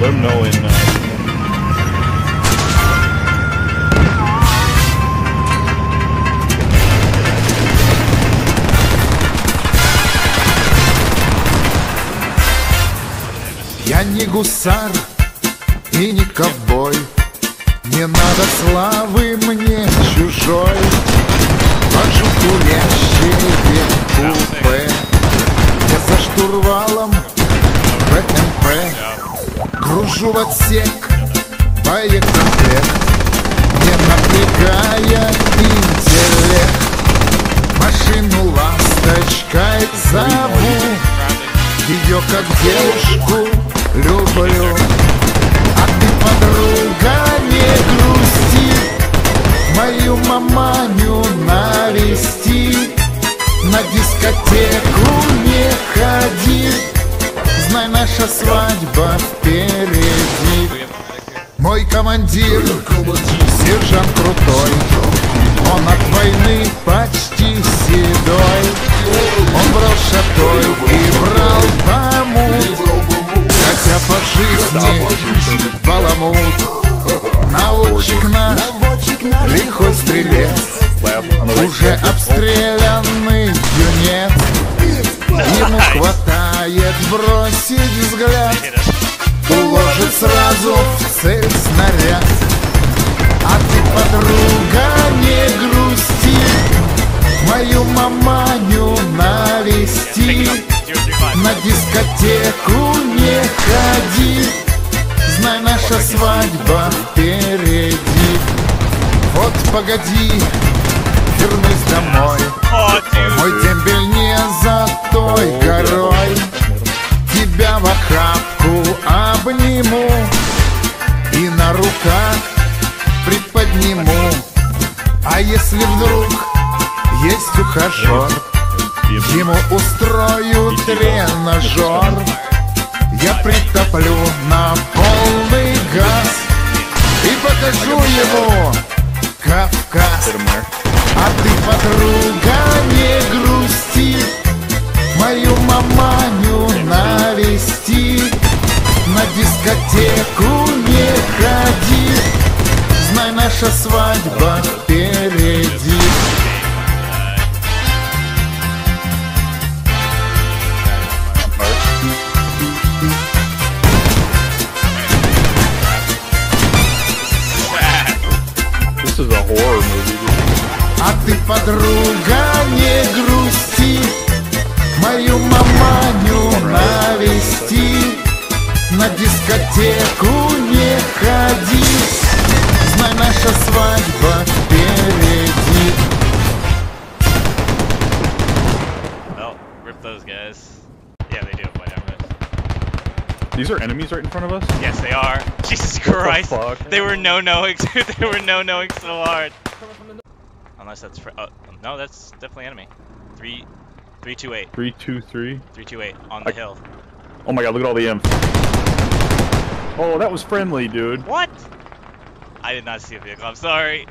Let him know in. Uh, Я не гусар и не ковбой Не надо славы мне чужой Вожу курящие купе Я за штурвалом Кружу в отсек боекомплект Не напрягая интеллект. Машину ласточкой зову. Ее как девушку люблю. А ты, подруга, не грусти. Мою маманю навести. На дискотеку не ходи. Знай, наша свадьба Мой командир, сержант крутой Он от войны почти седой. Он брал шатой и брал помут Хотя по жизни баламут Наводчик наш, лихой стрелец. Уже обстрелянный юнец. Ему хватает бросить взгляд. Уложит сразу в цель снаряд А ты, подруга, не грусти Мою маманю навести На дискотеку не ходи Знай, наша свадьба впереди Вот погоди, вернусь домой Мой И на руках приподниму. А если вдруг есть ухажер Ему устрою тренажер Я притоплю на полный газ И покажу ему Кавказ. А ты, подруга, не грусти Мою маманю навести На дискотеку свадьба впереди this is a horror movie. Dude. А ты, подруга, не грусти Мою маманю навести На дискотеку Well, those guys. Yeah, they do have white armors. These are enemies right in front of us. Yes, they are. Jesus Christ. fuck? They were no knowing. they were no knowing so hard. Unless that's fr- oh, no, that's definitely enemy. Three, three two eight, Three, two, three. three two eight on the I- hill. Oh my god, look at all the imps. Oh, that was friendly, dude. What? I did not see a vehicle. I'm sorry.